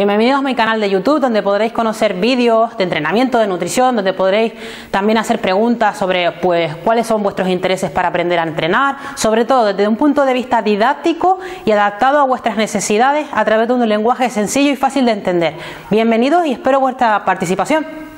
Bienvenidos a mi canal de YouTube donde podréis conocer vídeos de entrenamiento, de nutrición, donde podréis también hacer preguntas sobre pues cuáles son vuestros intereses para aprender a entrenar, sobre todo desde un punto de vista didáctico y adaptado a vuestras necesidades a través de un lenguaje sencillo y fácil de entender. Bienvenidos y espero vuestra participación.